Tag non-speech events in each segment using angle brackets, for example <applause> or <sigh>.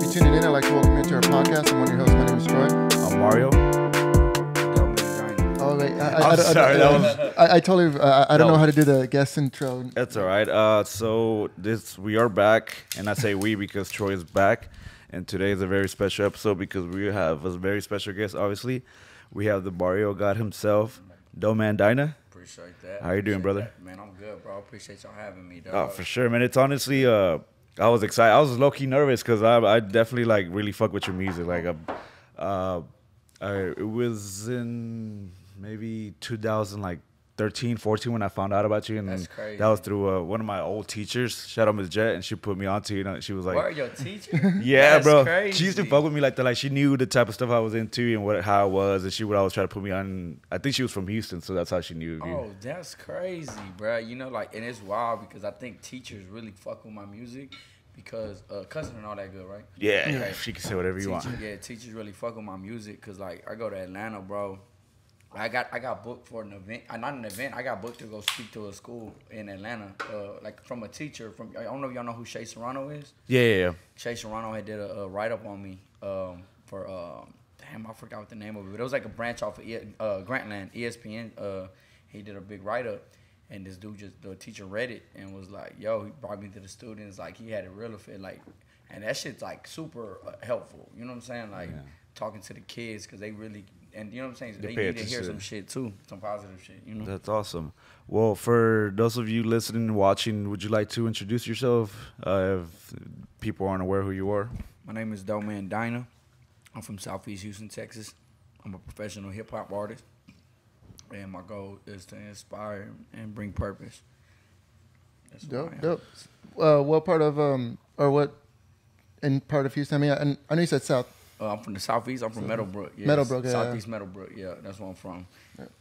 Hello, listeners. If you're tuning in, I'd like to welcome you to our podcast. I'm one of your hosts. My name is Troy. I'm Mario. Oh, wait. I, I, I'm I, I, sorry, I, that was- I, I totally. Uh, I don't No. know how to do the guest intro. That's all right. Uh, so this we are back, and I say we because Troy is back, and today is a very special episode because we have a very special guest. Obviously, we have the Barrio God himself, Doeman Dyna. Appreciate that. How you doing, Appreciate brother? that. Man, I'm good, bro. Appreciate y'all having me, dog. Oh, for sure, man. It's honestly, uh, I was excited. I was low key nervous because I, I definitely like really fuck with your music. Like, uh, uh, I, it was in maybe 2000, like 13, 14 when I found out about you, and That's then crazy. that was through uh, one of my old teachers. Shout out Miss Jet, and she put me onto you. Know, she was like, Where your teacher? <laughs> yeah, That's bro. Crazy. She used to fuck with me like that. Like she knew the type of stuff I was into and what how I was, and she would always try to put me on. I think she was from Houston, so that's how she knew. you. Oh, that's crazy, bro. You know, like, and it's wild because I think teachers really fuck with my music because uh, cousin and all that good, right? yeah, Okay. she can say whatever you want. Yeah, teachers really fuck with my music because like I go to Atlanta, bro. I got I got booked for an event. uh, Not an event. I got booked to go speak to a school in Atlanta, uh, like from a teacher. From I don't know if y'all know who Shea Serrano is. Yeah, yeah, yeah. Shea Serrano had did a, a write up on me um, for um, damn I forgot what the name of it, but it was like a branch off of e, uh, Grantland, ESPN. Uh, he did a big write up, and this dude just the teacher read it and was like, "Yo," he brought me to the students like he had a real effect, like, and that shit's like super uh, helpful. You know what I'm saying? Like Yeah. talking to the kids because they really and you know what I'm saying. They They, need to hear attention. some shit too, some positive shit. You know. That's awesome. Well, for those of you listening and watching, would you like to introduce yourself uh, if people aren't aware who you are? My name is Doeman Dyna. I'm from Southeast Houston, Texas. I'm a professional hip hop artist, and my goal is to inspire and bring purpose. That's who I Dope, am. dope. Uh, what part of um or what in part of Houston? I mean, I, I know you said South. Uh, I'm from the southeast. I'm from Meadowbrook. Yeah, Meadowbrook, yeah. Southeast Meadowbrook. Yeah, that's where I'm from.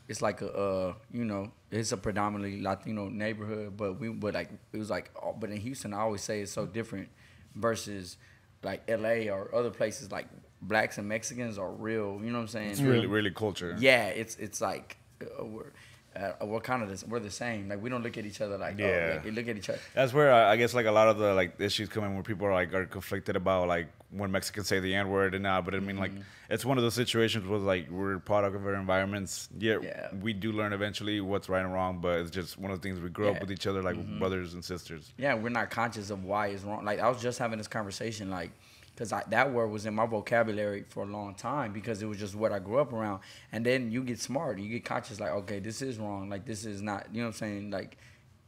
It's like a, uh, you know, it's a predominantly Latino neighborhood, but we, but like it was like, oh, but in Houston, I always say it's so different versus like L.A. or other places. Like blacks and Mexicans are real. You know what I'm saying? It's really, really culture. Yeah, it's it's like uh, we're uh, we're kind of this, we're the same. Like we don't look at each other like Yeah. oh, like, we look at each other. That's where I, I guess like a lot of the like issues come in where people are like are conflicted about like when Mexicans say the N word and not. But I mean like it's one of those situations where like we're a product of our environments. Yeah, Yeah. we do learn eventually what's right and wrong, but it's just one of the things we grow up with each other like brothers and sisters. Yeah, we're not conscious of why it's wrong. Like I was just having this conversation, like, because that word was in my vocabulary for a long time because it was just what I grew up around. And then you get smart, you get conscious, like, okay, this is wrong. Like this is not. You know what I'm saying? Like,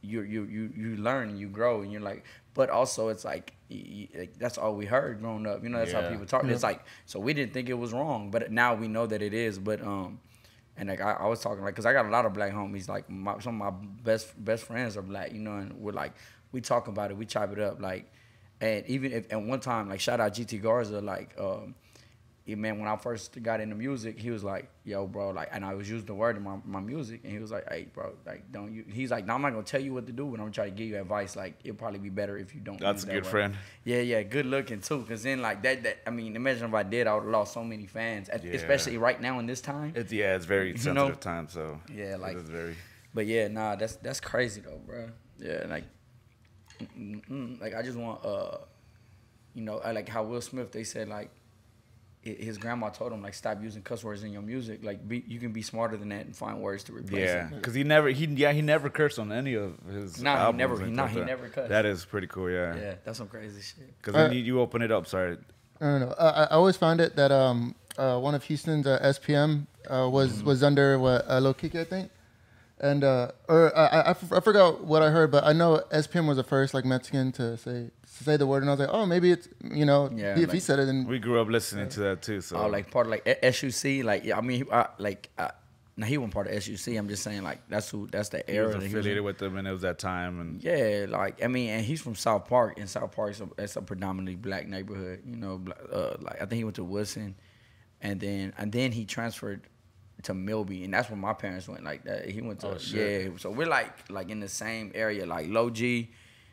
you you you you learn and you grow and you're like. But also, it's like, y- y- like that's all we heard growing up. You know, that's Yeah. how people talk. It's like so we didn't think it was wrong, but now we know that it is. But um. And like I, I was talking like, cause I got a lot of black homies. Like my, some of my best best friends are black, you know, and we're like, we talk about it, we chop it up, like, and even if at one time, like, shout out GT Garza, like, um, man, when I first got into music, he was like, yo, bro, like, and I was using the word in my, my music, and he was like, hey, bro, like, don't you? He's like, no, I'm not gonna tell you what to do, but I'm gonna try to give you advice. Like, it'll probably be better if you don't. That's a that good word. friend. Yeah, yeah, good looking too. Cause then like that, that I mean, imagine if I did, I would have lost so many fans, Yeah. especially right now in this time. It's yeah, it's very sensitive know? time. So Yeah, like- it is very. But yeah, nah, that's that's crazy though, bro. Yeah, like, mm, mm, like I just want, uh, you know, I like how Will Smith they said like, hi- his grandma told him like stop using cuss words in your music. Like, be, you can be smarter than that and find words to replace Yeah, because he never he yeah he never cursed on any of his. Nah, he never- and he- nah, he never that. cussed. That is pretty cool. Yeah, Yeah, that's some crazy shit. because Uh, then you, you open it up. Sorry. I don't know. I, I always found it that um uh, one of Houston's uh, SPM uh, was was under what uh, Lokiki, I think, and uh, or I, I, I f- I forgot what I heard, but I know SPM was the first like Mexican to say to say the word, and I was like, oh, maybe it's you know, Yeah, he- if he said it, then We grew up listening to that too. So Oh, like part of like SUC, like yeah, I mean, I, like uh, now he wasn't part of SUC. I'm just saying like that's who that's the he era was that he was in. with them, and it was that time. And Yeah, like I mean, and he's from South Park, and South Park's a, it's a predominantly black neighborhood. You know, uh, like I think he went to Woodson, and then and then he transferred to Milby, and that's where my parents went. Like that, he went to Oh, yeah. So we're like like in the same area. Like Low G,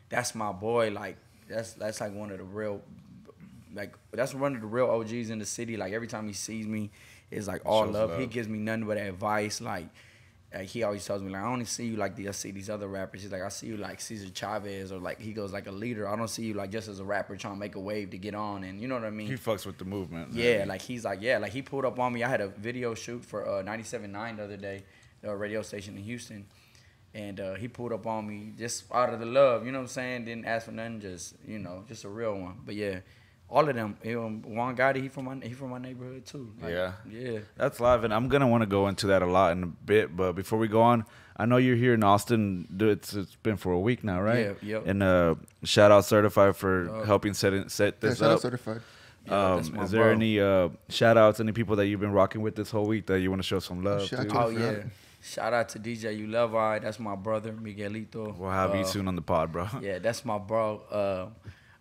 that's my boy. Like that's that's like one of the real, like that's one of the real OGs in the city. Like every time he sees me, it's like all love. He gives me nothing but advice. Like like he always tells me like I only see you like the I see these other rappers. He's like I see you like Cesar Chavez or like he goes like a leader. I don't see you like just as a rapper trying to make a wave to get on and you know what I mean. He fucks with the movement. Yeah, like he's like, yeah, like he pulled up on me. I had a video shoot for uh 97.9 the other day, the radio station in Houston. And uh, he pulled up on me just out of the love, you know what I'm saying? Didn't ask for nothing, just you know, just a real one. But yeah, all of them. You know, Juan Gotti, he from my he from my neighborhood too. Like, Yeah. yeah. That's live, and I'm gonna want to go into that a lot in a bit. But before we go on, I know you're here in Austin. It's it's been for a week now, right? Yeah, yep. And uh, shout out Certified for Oh. helping set it, set Yeah, this shout out up. certified. Yeah, um, my is there bro. any uh, shout outs, any people that you've been rocking with this whole week that you want to show some love shit, I to? Oh forgot. yeah. Shout out to DJ You Love I. That's my brother Miguelito. We'll have you Uh, soon on the pod, bro. Yeah, that's my bro. Uh,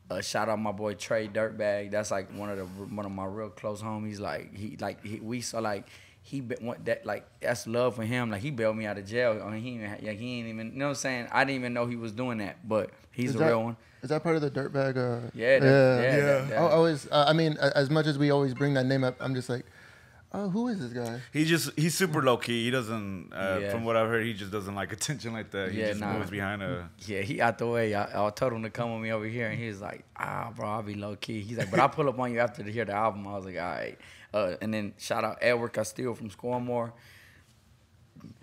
uh, shout out my boy Trey Dirtbag. That's like one of the one of my real close homies. Like he like he, we saw like he be, want that like that's love for him. Like he bailed me out of jail. I mean he even, like he ain't even you know what I'm saying. I didn't even know he was doing that, but he's Is a that- real one. Is that part of the dirtbag? Uh, Yeah, that- yeah, that- that- I I always, uh, I mean, as much as we always bring that name up, I'm just like, oh, who is this guy? He just he's super low key. He doesn't, uh, Yeah. from what I've heard, he just doesn't like attention like that. He Yeah, just nah. moves behind a. Yeah, he out the way. I, I told him to come with me over here, and he was like, "Ah, bro, I'll be low key." He's like, "But I'll pull up on you after to hear the album." I was like, "All right." Uh, and then shout out Edward Castillo from Scoremore.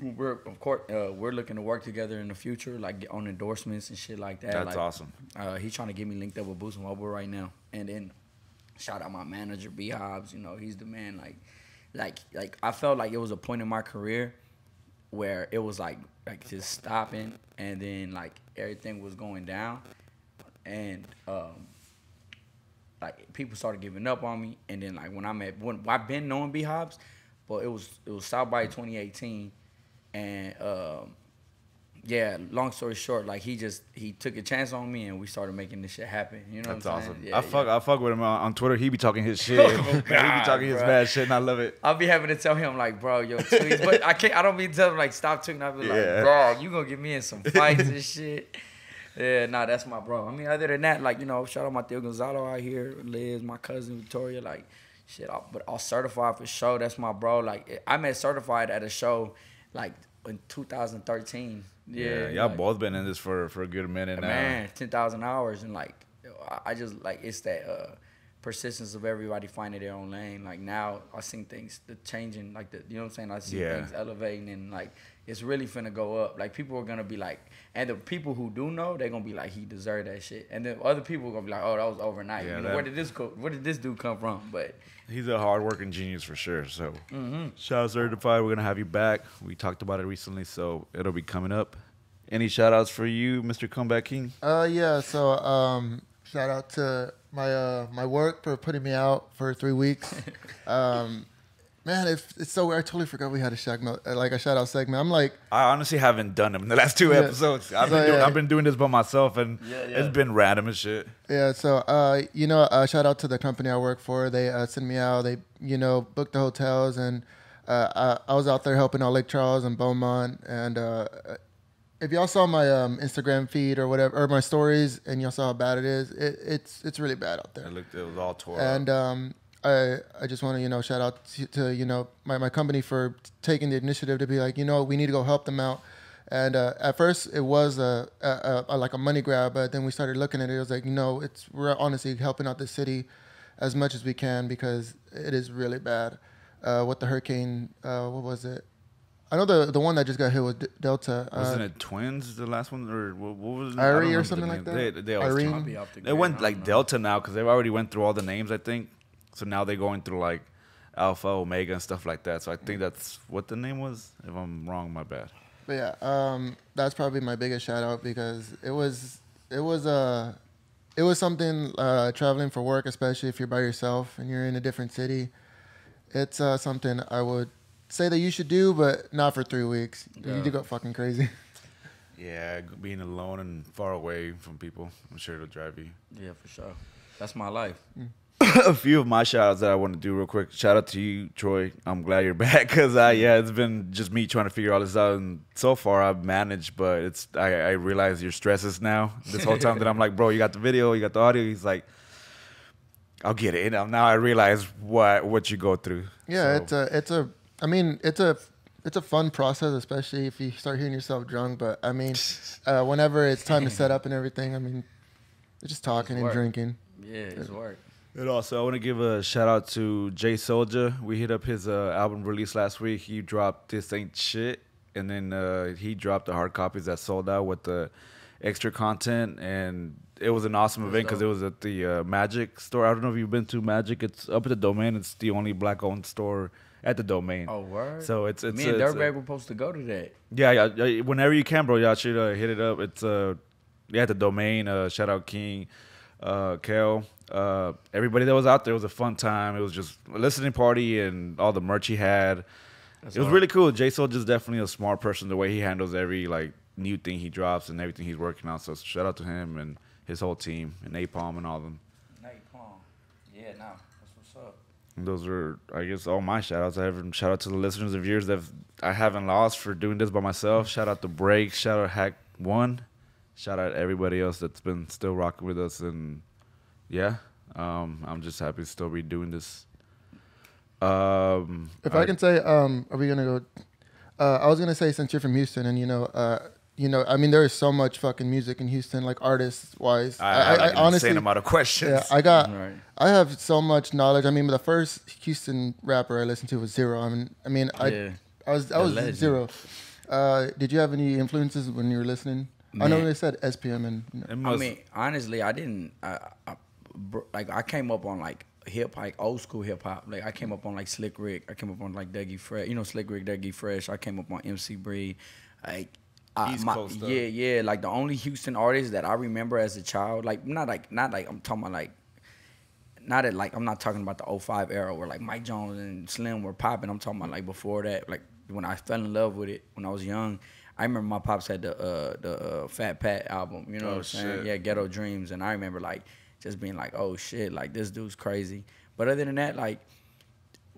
We're of course uh, we're looking to work together in the future, like get on endorsements and shit like that. That's like, awesome. Uh, he's trying to get me linked up with Boost Mobile right now, and then shout out my manager B Hobbs. You know, he's the man. Like, like, like I felt like it was a point in my career where it was like like just stopping, and then like everything was going down, and um, like people started giving up on me, and then like when I met when I've been knowing B Hobbs, but it was it was South by 2018, and um, yeah, long story short, like he just he took a chance on me, and we started making this shit happen. You know That's what I'm awesome. saying? I fuck I fuck with him on, on Twitter. He be talking his <laughs> shit. Oh, <laughs> he be God, talking his bad shit, and I love it. I'll be having to tell him like, bro, yo, tweets, but I can't. I don't be telling him like, stop tweeting. I'll be like, Yeah. bro, you gonna get me in some fights and <laughs> shit. Yeah, nah, that's my bro. I mean, other than that, like you know, shout out my Theo Gonzalo out here, Liz, my cousin Victoria, like shit. I'll, but all certified for show. That's my bro. Like I met certified at a show, like in 2013. Yeah, Yeah, y'all like, both been in this for for a good minute now. man, ten thousand hours, and like, I- just like it's that uh, persistence of everybody finding their own lane. Like now, I see things the changing, like the you know what I'm saying. I see Yeah. things elevating, and like it's really finna go up. Like people are gonna be like, and the people who do know, they're gonna be like, he deserved that shit, and then other people are gonna be like, oh, that was overnight. Yeah, you know, that- where did this go? Where did this dude come from? But He's a hardworking genius for sure. So, Mm-hmm. shout out certified. We're gonna have you back. We talked about it recently, so it'll be coming up. Any shout outs for you, Mr. Comeback King? Uh, yeah. So, um, shout out to my uh my work for putting me out for three weeks. <laughs> um, man, it's, it's so weird. I totally forgot we had a shout out, like a shout out segment. I'm like, I honestly haven't done them in the last two Yeah. episodes. I've been, doing, yeah. I've been doing this by myself, and Yeah, yeah. it's been random as shit. Yeah, so uh, you know, uh, shout out to the company I work for. They uh, sent me out. They, you know, booked the hotels, and uh, I, I was out there helping out Lake Charles and Beaumont. And uh, if y'all saw my um, Instagram feed or whatever, or my stories, and y'all saw how bad it is, it, it's it's really bad out there. It looked, it was all torn. And um, I I just want to you know shout out to, to you know my, my company for taking the initiative to be like you know we need to go help them out. And uh, at first it was a, a, a, a like a money grab, but then we started looking at it. It was like you know it's we're honestly helping out the city as much as we can because it is really bad. Uh, with the hurricane, uh, what was it? I know the the one that just got hit was D- Delta. Uh, Wasn't it twins, the last one, or what, what was it? I Irene or remember the something like that? They, they Irene? change. Be off the They went like know. Delta now because they've already went through all the names, I think. So now they're going through like Alpha, Omega, and stuff like that. So I think that's what the name was. If I'm wrong, my bad. But yeah, um, that's probably my biggest shout out because it was it was uh, it was something uh, traveling for work, especially if you're by yourself and you're in a different city. It's uh, something I would say that you should do, but not for three weeks. You need to go fucking crazy. <laughs> Yeah, being alone and far away from people, I'm sure it'll drive you. yeah, for sure. That's my life. <laughs> a few of my shout outs that I want to do real quick. Shout out to you, Troy. I'm glad you're <laughs> back because uh, yeah, it's been just me trying to figure all this out, and so far I've managed. But it's I, I realize your stresses now. This whole time that I'm like, bro, you got the video, you got the audio. He's like, I'll get it. And now I realize what what you go through. Yeah, So, it's a it's a I mean it's a it's a fun process, especially if you start hearing yourself drunk. But I mean, <laughs> uh, whenever it's time to set up and everything, I mean, it's just talking and drinking. Yeah, it's work. And also, I want to give a shout out to Jay Soldier. We hit up his uh, album release last week. He dropped "This Ain't Shit," and then uh, he dropped the hard copies that sold out with the extra content. And it was an awesome event because it was at the uh, Magic store. I don't know if you've been to Magic. It's up at the Domain. It's the only black-owned store at the Domain. Oh, word. So it's it's Me and Dirtbag were supposed to go to that. yeah, yeah. Whenever you can, bro, y'all should uh, hit it up. It's uh, yeah, at the domain. Uh, shout out King, uh, Kel, uh, everybody that was out there. Was a fun time. It was just a listening party and all the merch he had. it was really cool. J Soul just definitely a smart person. The way he handles every like new thing he drops and everything he's working on. So shout out to him and his whole team and Napalm and all of them. Nate Palm. Yeah, no, that's what's up. And those are, I guess, all my shout outs. I haven't shout out to the listeners and viewers that I haven't lost for doing this by myself. Shout out to Break. Shout out Hack One. Shout out everybody else that's been still rocking with us. And yeah, um, I'm just happy to still be doing this. Um, If I can say, um, are we gonna go? Uh, I was gonna say since you're from Houston, and you know, uh, you know, I mean, there is so much fucking music in Houston, like artists wise. I, I, like an insane amount of questions. yeah, I got, Right. I have so much knowledge. I mean, the first Houston rapper I listened to was Z-Ro. I mean, I mean, I, Yeah. I was, I The was legend. Z-Ro. Uh, did you have any influences when you were listening? I know they said SPM and. It I mean, honestly, I didn't. I, I, br- like, I came up on like hip, like old school hip hop. Like, I came up on like Slick Rick. I came up on like Dougie Fresh. You know, Slick Rick, Dougie Fresh. I came up on MC Breed. Like, I, my, yeah, yeah. Like the only Houston artist that I remember as a child, like not like not like I'm talking about like not at like I'm not talking about the 05 era where like Mike Jones and Slim were popping. I'm talking about like before that, like when I fell in love with it when I was young. I remember my pops had the uh, the uh, Fat Pat album. You know Oh, what I'm saying? shit. Yeah, Ghetto Dreams, and I remember like just being like, oh shit, like this dude's crazy. But other than that, like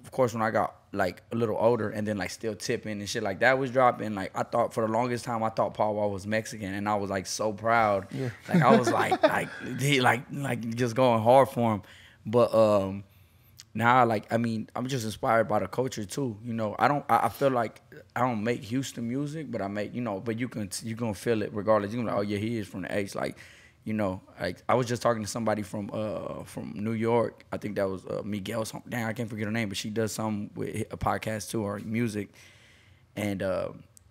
of course when I got like a little older and then like still tipping and shit like that was dropping, like I thought for the longest time I thought Paul Wall was Mexican and I was like so proud. Yeah. Like I was like <laughs> like he like like just going hard for him. But um now like I mean I'm just inspired by the culture too. You know, I don't I, I feel like I don't make Houston music, but I make you know, but you can you gonna feel it regardless. You can be like, oh yeah, he is from the H. Like, you know, like I was just talking to somebody from uh from New York. I think that was uh, Miguel. Some, damn, I can't forget her name, but she does some with a podcast too or music, and. uh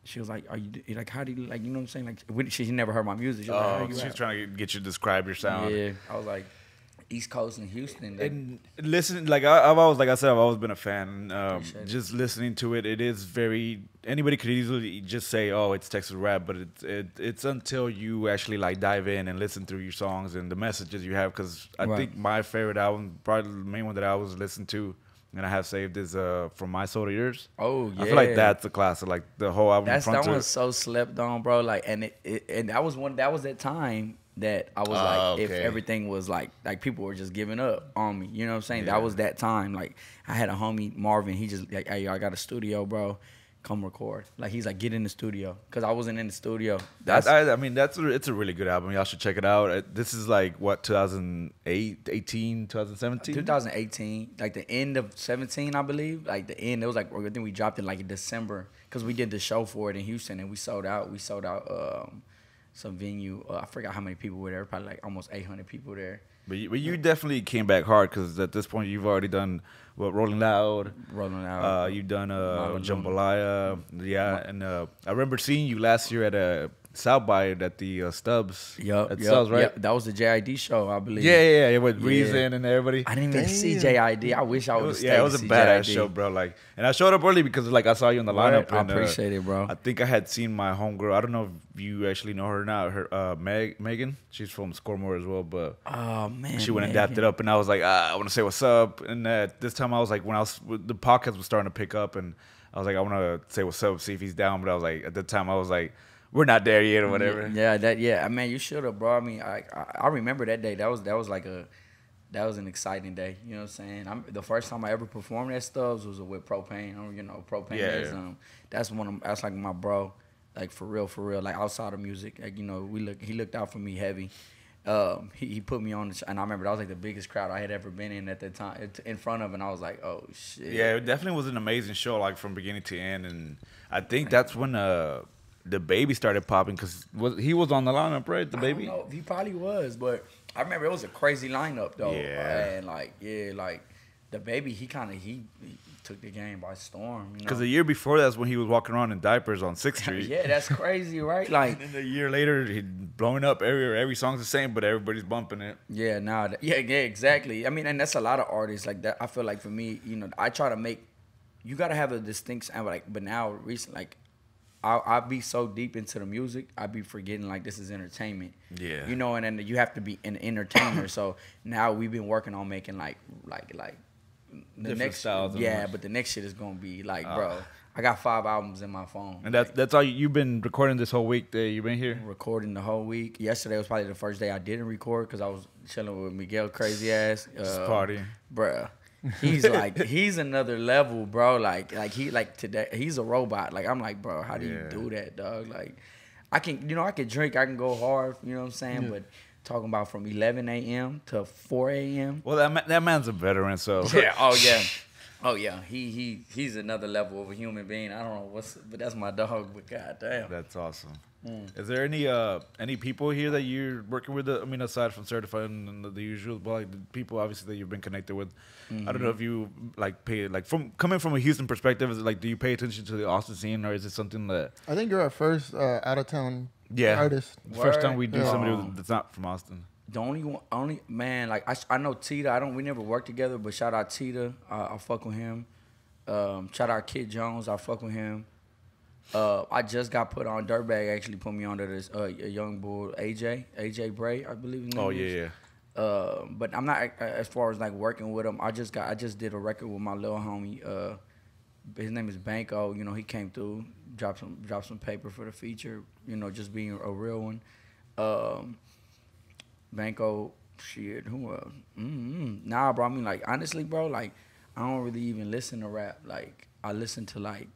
she was like, "Are you like how do you like you know what I'm saying like she never heard my music?" She was like, Oh, you she's rap?" trying to get you to describe your sound. Yeah, I was like, East Coast and Houston. and listen like I, i've always like i said i've always been a fan um, it. just listening to it it is very anybody could easily just say oh it's texas rap but it's it, it's until you actually like dive in and listen through your songs and the messages you have because i Right. think my favorite album probably the main one that i was listening to and i have saved is uh from my soul to yours oh yeah, i feel like that's a classic like the whole album That's that one's so slept on, bro. Like, and it, it and that was one. That was that time that I was Oh, like, if okay. everything was like, like people were just giving up on me. You know what I'm saying? Yeah. That was that time. Like, I had a homie Marvin. He just like, hey, I got a studio, bro. Come record. Like, he's like, get in the studio, cause I wasn't in the studio. That's, I, I mean, that's a, it's a really good album. Y'all should check it out. Uh, This is like what 2008, 18, 2017. 2018, like the end of 17, I believe. Like the end, it was like I think we dropped it like in December because we did the show for it in Houston and we sold out. We sold out um, some venue. Uh, I forgot how many people were there. Probably like almost 800 people there. But you, but you definitely came back hard because at this point you've already done what Rolling Loud. Rolling out. Uh, you've done uh, Jambalaya, yeah, and uh, I remember seeing you last year at a South by at the uh, Stubbs. Yup, at yup, Stubbs, right? yup. That was the JID show, I believe. Yeah, yeah, yeah, with Yeah. Reason and everybody. I didn't even see JID. I wish I would was, yeah, it was a badass JID. show, bro. Like, and I showed up early because like I saw you in the lineup. I and, uh, appreciate it, bro. I think I had seen my homegirl. I don't know if you actually know her now. Her uh, Meg Megan. She's from Scoremore as well, but Oh man. she went and man. dapped it up, and I was like, ah, I want to say what's up. And uh, this time I was like, when I was the podcast was starting to pick up, and I was like, I want to say what's up, see if he's down. But I was like, at the time, I was like, we're not there yet or whatever. Yeah, that yeah, I mean, you should have, brought me. I, I I remember that day. That was that was like a that was an exciting day. You know what I'm saying? I'm, the first time I ever performed at Stubbs was with Propain. You know, Propain Yeah, is um that's one of that's like my bro, like for real, for real. Like outside of music, like you know, we look he looked out for me heavy, um, he, he put me on, the and I remember that was like the biggest crowd I had ever been in at that time, in front of, and I was like, oh shit. Yeah, it definitely was an amazing show, like from beginning to end, and I think that's when uh DaBaby started popping because was he was on the lineup, right? DaBaby. don't know if he probably was, but I remember it was a crazy lineup though. Yeah. and like yeah, like DaBaby, he kind of he, he took the game by storm. You know? Because the year before that's when he was walking around in diapers on Sixth <laughs> Street. yeah, that's crazy, right? <laughs> Like And then a year later, he blowing up. Every every song's the same, but everybody's bumping it. Yeah, nah, yeah, yeah, exactly. I mean, and that's a lot of artists like that. I feel like for me, you know, I try to make. You gotta have a distinct sound, like, but now recent, like, I I be so deep into the music, I'll be forgetting like this is entertainment. Yeah. You know, and then you have to be an entertainer. so now we've been working on making like like like the Different next styles Yeah, but the next shit is gonna be like, Ah. bro, I got five albums in my phone. And that's that's all you- you've been recording this whole week that you've been here. recording the whole week. Yesterday was probably the first day I didn't record because I was chilling with Miguel crazy ass. Just uh, partying. bruh. He's like he's another level, bro. Like like he like today he's a robot. Like I'm like, bro, how do you do that, dog? Like I can you know I can drink, I can go hard, you know what I'm saying? But talking about from 11 a.m. to 4 a.m. Well, that that man's a veteran, so <laughs> Yeah. Oh yeah. <laughs> Oh yeah. He he he's another level of a human being. I don't know what's, but that's my dog. But goddamn. That's awesome. Mm. Is there any uh any people here that you're working with? I mean, aside from certified and the, the usual, but like the people obviously that you've been connected with. I Mm-hmm. don't know if you like pay like from coming from a Houston perspective. Is it like do you pay attention to the Austin scene, or is it something that I think you're our first uh, out of town yeah artist. the first time we do Yeah. somebody that's not from Austin? The only one, only man, like I, I know Tita. I don't. We never worked together, but shout out Tita. I, I fuck with him. Um, shout out Kid Jones. I fuck with him. Uh, I just got put on Dirtbag. Actually, put me onto this uh, a young boy AJ AJ Bray. I believe. His name Oh yeah, yeah. Uh, but I'm not uh, as far as like working with him. I just got I just did a record with my little homie. Uh, his name is Banco. You know, he came through, dropped some dropped some paper for the feature. You know, just being a real one. Um, Banco, shit, who else? Mm-hmm. Nah, bro. I mean, like honestly, bro, like I don't really even listen to rap. Like I listen to like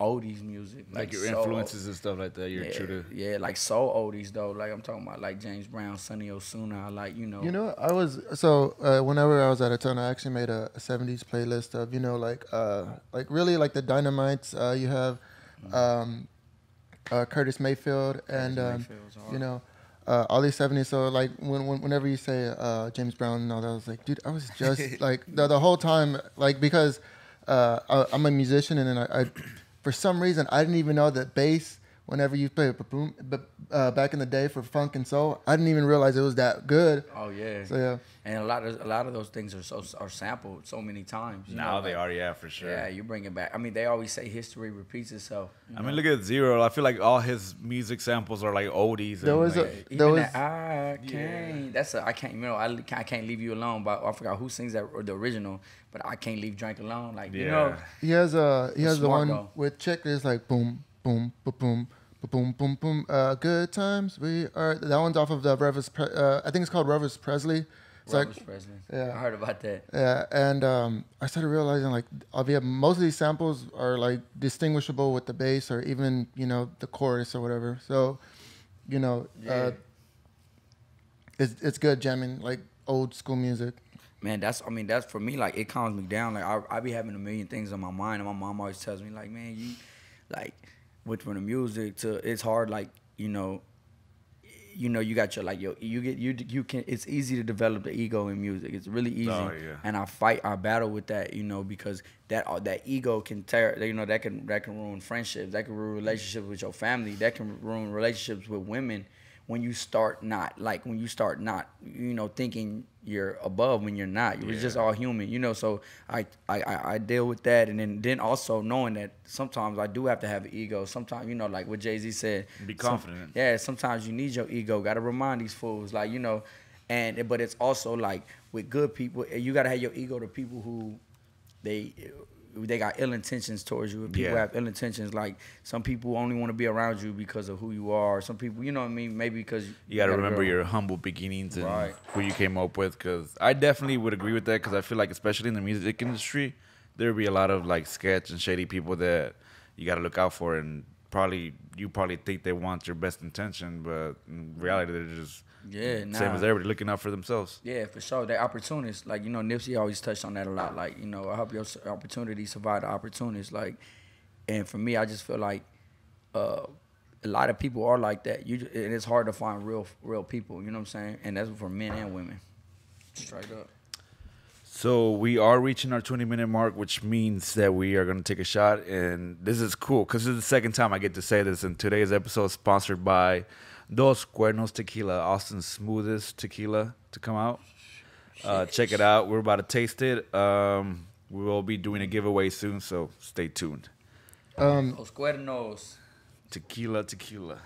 oldies music, Like, your soul- influences and stuff like that. You're yeah, true to. yeah, like soul oldies though. Like I'm talking about like James Brown, Sunny Ozuna. I like you know. You know, I was so uh, whenever I was out of town, I actually made a, a '70s playlist of you know like uh like really like the Dynamites. Uh, you have um, uh, Curtis Mayfield and um, Mayfield's you know uh, all these '70s. So like when, when whenever you say uh, James Brown and all that, I was like, dude, I was <laughs> just like the, the whole time like because uh, I, I'm a musician and then I, I for some reason I didn't even know that bass. Whenever you play boom, but uh, back in the day for funk and soul, I didn't even realize it was that good. Oh yeah. So yeah. And a lot of a lot of those things are so are sampled so many times. you Now know, they like, are, yeah, for sure. Yeah, you bring it back. I mean, they always say history repeats itself. I know? mean, look at Z-Ro. I feel like all his music samples are like oldies. There and, was a- like, Even there was- that I can't. That's a I can't. You know, I, I can't leave you alone. But I forgot who sings that or the original. But I can't leave Drink alone. Like you know, He has a he has the smart, one though. with chick that's like boom boom ba boom ba boom boom boom. Uh, good times we are. That one's off of the Revis. Pre- uh, I think it's called Revis Presley. It's Elvis like Presley. yeah. I heard about that. yeah, and um, I started realizing like obviously most of these samples are like distinguishable with the bass or even you know the chorus or whatever. So, you know, Yeah. uh, it's it's good jamming like old school music. man, that's I mean that's for me like it calms me down. Like I I be having a million things on my mind, and my mom always tells me like, man, you like which from the music to it's hard like you know. You know, you got your like your you get you you can. It's easy to develop the ego in music. It's really easy, Oh, yeah. and I fight, I battle with that. You know, because that uh, that ego can tear. You know, that can that can ruin friendships. That can ruin relationships with your family. That can ruin relationships with women when you start not like when you start not you know thinking you're above when you're not. You're just all human you know so I, I I deal with that. And then then also knowing that sometimes I do have to have an ego. Sometimes you know like what Jay Z said Be some- confident. yeah sometimes you need your ego. Got to remind these fools like you know and but it's also like with good people eh, you got to have your ego to people who they they got ill intentions towards you. And people Yeah. have ill intentions. Like some people only want to be around you because of who you are. Some people, you know what I mean? Maybe because You got to remember your humble beginnings and Right. who you came up with. Because I definitely would agree with that. Because I feel like, especially in the music industry, there would be a lot of like sketch and shady people that you got to look out for. And probably you probably think they want your best intention, but in reality, they're just Yeah, nah. Same as everybody looking out for themselves. Yeah, for sure. They opportunists. Like, you know, Nipsey always touched on that a lot. Like, you know, I hope your opportunity survive the opportunists. Like, and for me, I just feel like uh, a lot of people are like that. You, and it's hard to find real, real people. You know what I'm saying? And that's for men and women. Straight up. So we are reaching our 20 minute mark, which means that we are going to take a shot. And this is cool because this is the second time I get to say this. And today's episode is sponsored by Dos Cuernos Tequila, Austin's smoothest tequila to come out. Uh, check it out. We're about to taste it. Um, we will be doing a giveaway soon, so stay tuned. Um, Los Cuernos. Tequila, tequila.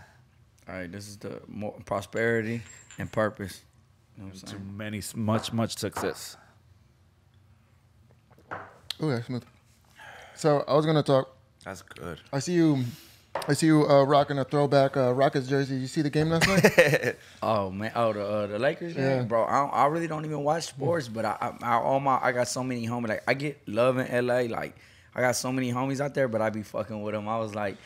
All right, this is the more prosperity and purpose. You know To many, much, much success. ooh, that's smooth. So I was gonna talk. That's good. I see you. I see you uh, rocking a throwback uh, Rockets jersey. You see the game last night? <laughs> Oh man, oh the uh, the Lakers game, Yeah. bro. I, don't- I really don't even watch sports, but I, I, I all my I got so many homies. Like I get love in LA. Like I got so many homies out there, but I be fucking with them. I was like,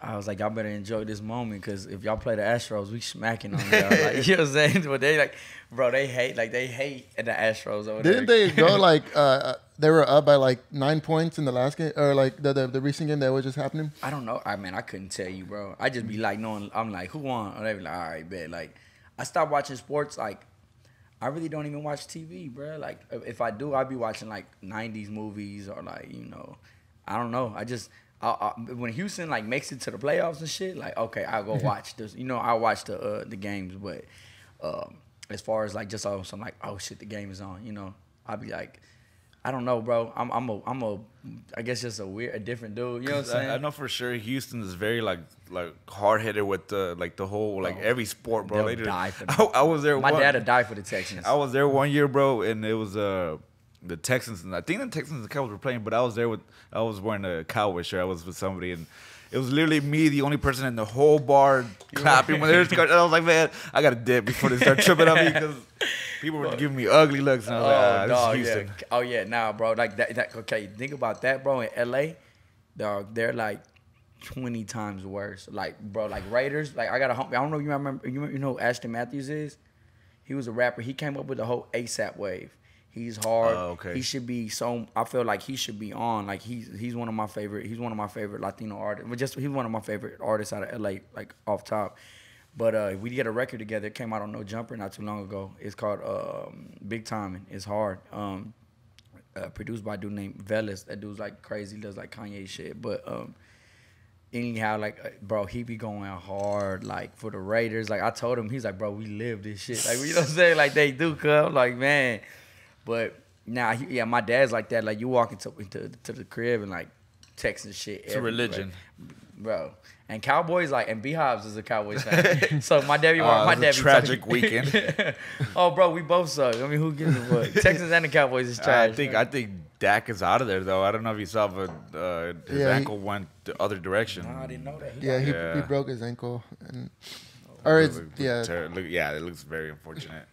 I was like, y'all better enjoy this moment because if y'all play the Astros, we smacking on y'all. Like <laughs> you know what I'm saying? But they like, bro, they hate like they hate the Astros over Didn't there. they go like uh, uh, they were up by like nine points in the last game or like the the, the recent game that was just happening? I don't know. I mean, I couldn't tell you, bro. I just be like knowing. I'm like, who won? Or they be like, all right, bet. Like, I stopped watching sports. Like, I really don't even watch TV, bro. Like, if- I do, I'd be watching like '90s movies or like, you know, I don't know. I just I, I, when Houston like makes it to the playoffs and shit, like, okay, I'll go <laughs> watch this. You know, I watch the uh, the games, but um, as far as like just oh, so I'm like, oh shit, the game is on. You know, I'd be like. I don't know, bro. I'm I'm a I'm a I guess just a weird a different dude. You know what I'm saying? I, I know for sure Houston is very like like hard headed with the like the whole like every sport, bro. They'll They die for <laughs> I, I was there. My one, dad would die for the Texans. I was there one year, bro, and it was uh the Texans and I think the Texans and the Cowboys were playing, but I was there with I was wearing a Cowboy shirt. I was with somebody and. It was literally me, the only person in the whole bar clapping when they were. And I was like, man, I got to dip before they start tripping on me because people were giving me ugly looks. And I was like, ah, oh, this dog, is yeah. Oh yeah, nah, bro. Like that, that. Okay, think about that, bro. In L.A., dog, they're like twenty times worse. Like, bro, like Raiders. Like, I got a home. I don't know. if You remember? You, you know who Ashton Matthews is? He was a rapper. He came up with the whole ASAP wave. He's hard. Oh, okay. He should be so. I feel like he should be on. Like he's he's one of my favorite. He's one of my favorite Latino artists. But just he's one of my favorite artists out of LA. Like off top. But uh, we did a record together. It came out on No Jumper not too long ago. It's called um, Big Timing. It's hard. Um, uh, produced by a dude named Velas. That dude's like crazy. Does like Kanye shit. But um, anyhow, like, uh, bro, he be going hard, like, for the Raiders. Like, I told him, he's like, bro, we live this shit. Like, you know what I'm saying? Like, they do come. Like, man. But now, he, yeah, my dad's like that. Like, you walk into, into to the crib and, like, texting shit. It's a religion. Bro. And Cowboys, like, and Beehives is a Cowboys fan. <laughs> so my dad be, <laughs> Oh, my it a dad tragic talking- weekend. <laughs> oh, bro, we both suck. I mean, who gives a fuck? Texans and the Cowboys is trash. I think I think Dak is out of there though. I don't know if you saw, but uh, his Yeah, he- ankle went the other direction. Nah, I didn't know that. Yeah, he, he broke his ankle, and or it's Look- look yeah. look- yeah, it looks very unfortunate.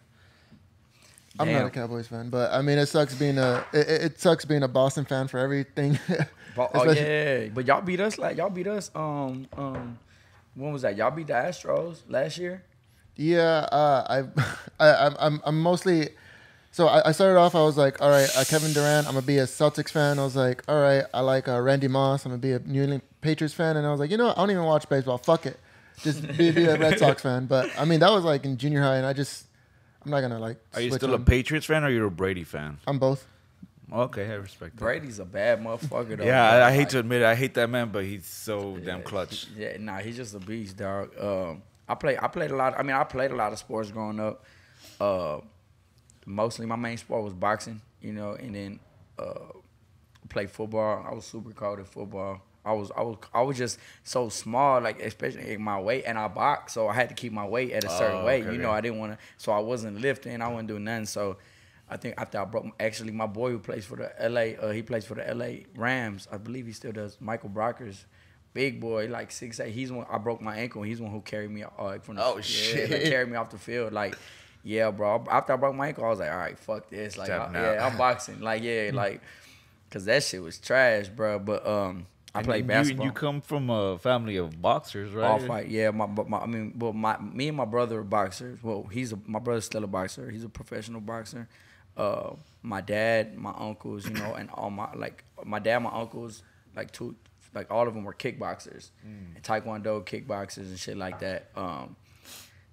I'm not a Cowboys fan, but I mean, it sucks being a it, it sucks being a Boston fan for everything. <laughs> But, oh yeah, but y'all beat us like y'all beat us. Um, um, when was that? Y'all beat the Astros last year. Yeah, uh, I, <laughs> I, I'm- I'm, I'm mostly. So I, I started off. I was like, all right, uh, Kevin Durant. I'm gonna be a Celtics fan. I was like, all right, I like uh, Randy Moss. I'm gonna be a New England Patriots fan. And I was like, you know, what? I don't even watch baseball. Fuck it, just be, be a Red Sox fan. But I mean, that was like in junior high, and I just, I'm not gonna like. Are you switch still a on. Patriots fan or you're a Brady fan? I'm both. Okay, I respect that. Brady's a bad motherfucker though. Yeah. I, I hate Like, to admit it. I hate that man, but he's so damn clutch. he- Yeah, nah, he's just a beast, dog. Um, I play, I played a lot. I mean, I played a lot of sports growing up. Uh, mostly my main sport was boxing, you know, and then uh, played football. I was super cold at football. I was, I was, I was just so small, like especially in my weight, and I boxed, so I had to keep my weight at a certain Oh, weight. okay, You know. I didn't want to, so I wasn't lifting. I wasn't doing nothing. So I think after I broke, actually, my boy who plays for the LA, uh, he plays for the LA Rams. I believe he still does. Michael Brockers, big boy, like six eight. He's one. I broke my ankle. He's one who carried me uh, from the Oh, yeah, shit. like, carried me off the field. Like, yeah, bro. After I broke my ankle, I was like, all right, fuck this. Like, I, yeah. I'm boxing. Like, yeah, <laughs> like, cause that shit was trash, bro. But um, I And played you- basketball. You, come from a family of boxers, right? All fight, yeah. My, my, I mean, well, my, me and my brother are boxers. Well, he's a, my brother's still a boxer. He's a professional boxer. Uh, my dad, my uncles, you know, and all my like, my dad, my uncles, like two, like all of them were kickboxers, and taekwondo kickboxers and shit like that. Um,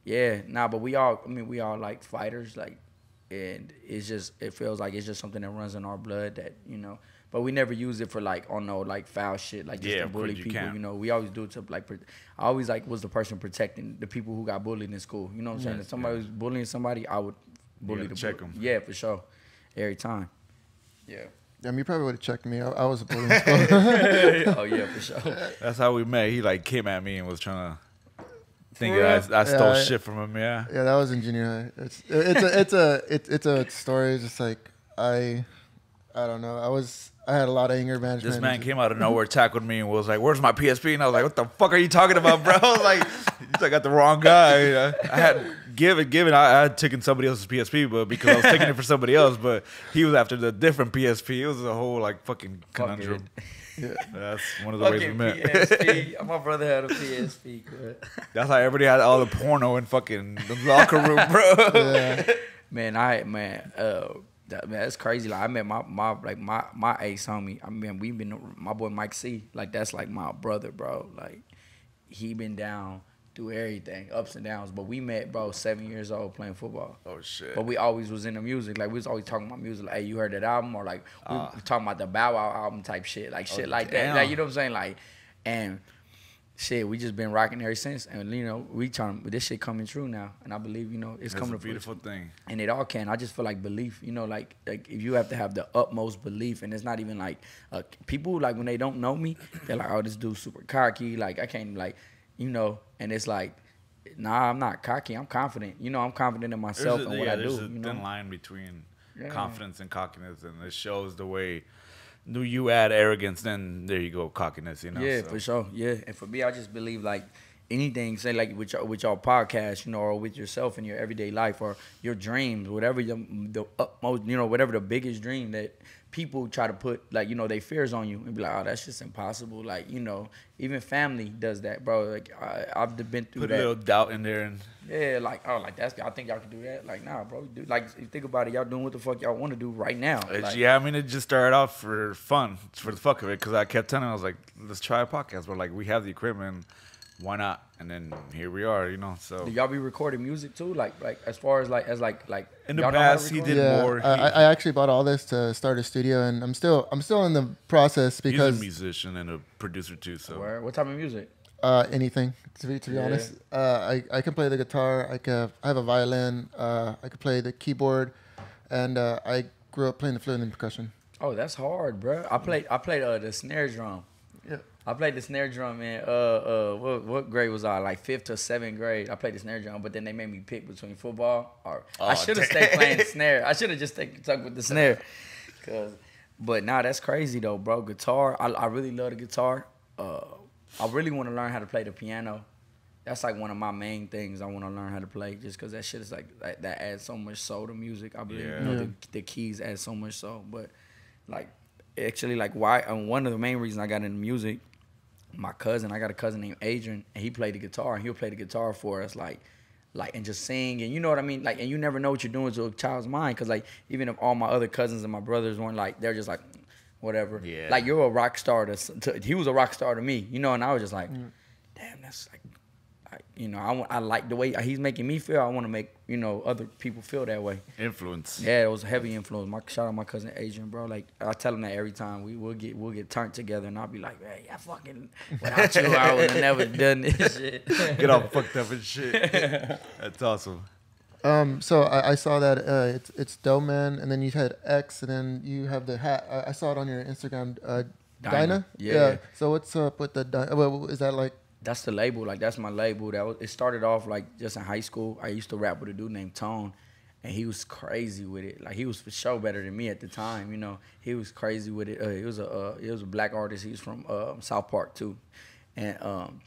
yeah, nah, but we all, I mean, we all like fighters, like, and it's just, it feels like it's just something that runs in our blood that you know. But we never use it for like, oh no, like foul shit, like just Yeah, to bully you people. can't. You know, we always do it to like. pro- I always like was the person protecting the people who got bullied in school. You know what I'm saying? If somebody was bullying somebody, I would bully gotta the check bull- 'em. Yeah, for sure, every time. Yeah. Damn, you probably would have checked me. I, I was a bully in <laughs> school. <laughs> oh yeah, for sure. That's how we met. He like came at me and was trying to think that I, I stole Yeah, I- shit from him. Yeah. yeah, that was in junior high. It's it's a it's a it, it's a story. It's just like I I don't know. I was I had a lot of anger management. This man came out of nowhere, tackled me, and was like, "Where's my PSP?" And I was like, "What the fuck are you talking about, bro?" <laughs> I like, "I got the wrong guy." I had given given I, I had taken somebody else's PSP, but because I was taking it for somebody else, but he was after the different PSP. It was a whole like fucking conundrum. That's one of the ways we met. PSP. My brother had a PSP. Good. That's how everybody had all the porno in fucking the locker room, bro. Yeah. Man, I man, uh, that, man, that's crazy. Like I met my my like my my ace homie. I mean, we've been my boy Mike C. Like that's like my brother, bro. Like he been down through everything, ups and downs. But we met, bro, seven years old playing football. Oh shit. But we always was in the music. Like we was always talking about music. Like, hey, you heard that album? Or like we was talking about the Bow Wow album type shit. Like shit Oh, like damn. that. Like you know what I'm saying? Like and shit, we just been rocking ever since. And you know, we trying this shit coming true now. And I believe, you know, it's That's coming a to fruition beautiful thing. and it all can. I just feel like belief, you know, like like if you have to have the utmost belief, and it's not even like uh, people like when they don't know me, they're like, oh, this dude's super cocky, like I can't like, you know, and it's like, nah, I'm not cocky, I'm confident, you know, I'm confident in myself a, and what yeah, I do, there's a you thin line between Yeah. confidence and cockiness, and it shows the way. Do you add arrogance, then there you go, cockiness. You know. yeah, so. for sure. Yeah, and for me, I just believe like anything, say like with your with your podcast, you know, or with yourself in your everyday life, or your dreams, whatever your, the utmost, you know, whatever the biggest dream that people try to put like you know they fears on you and be like, oh, that's just impossible. Like you know, even family does that, bro. Like I, I've been through Put a little doubt in there, and Yeah, like oh, like that's. I think y'all can do that. Like nah, bro. Do, like if you think about it, y'all doing what the fuck y'all want to do right now. Like, yeah, I mean, it just started off for fun, for the fuck of it, because I kept telling, him, I was like, let's try a podcast. But like, we have the equipment, why not? And then here we are, you know. So Do y'all be recording music too? Like like as far as like as like like In the y'all know how to past, he did yeah, more. I, He- I I actually bought all this to start a studio, and I'm still I'm still in the process because he's a musician and a producer too. So Where? What type of music? uh, anything to be to be Yeah. honest. Uh, I I can play the guitar. I can I have a violin. Uh, I can play the keyboard, and uh, I grew up playing the flute and percussion. Oh, that's hard, bro. I played I played uh, the snare drum. Yeah. I played the snare drum in uh uh what what grade was I? Like fifth to seventh grade. I played the snare drum, but then they made me pick between football or I Oh, should have stayed playing <laughs> snare. I should have just stayed stuck with the snare. Cause but nah, that's crazy though, bro. Guitar, I, I really love the guitar. Uh, I really want to learn how to play the piano. That's like one of my main things I want to learn how to play, just because that shit is like, like that adds so much soul to music. I believe you know, the, the keys add so much soul, but like actually like why and one of the main reasons I got into music, my cousin, I got a cousin named Adrian, and he played the guitar and he'll play the guitar for us like like and just sing and you know what I mean? Like and you never know what you're doing to a child's mind cuz like even if all my other cousins and my brothers weren't like they're just like whatever. Yeah. Like you're a rock star to, to he was a rock star to me, you know, and I was just like mm. damn, that's like you know, I, I like the way he's making me feel. I want to make you know other people feel that way. influence. Yeah, it was a heavy influence. My shout out my cousin Adrian, bro. Like I tell him that every time we will get we'll get turned together, and I'll be like, hey, I fucking without you, I would have <laughs> never done this shit. <laughs> Get all fucked up and shit. <laughs> That's awesome. Um, so I, I saw that uh, it's it's Doeman, and then you had X, and then you have the hat. I, I saw it on your Instagram. Uh, Dyna. Dyna. Yeah. So what's up with the? Di- well, is that like? That's the label. Like that's my label. That was, it started off like just in high school. I used to rap with a dude named Tone, and he was crazy with it. Like he was for sure better than me at the time. You know, he was crazy with it. Uh, he was a uh, he was a black artist. He was from uh, South Park too, and um,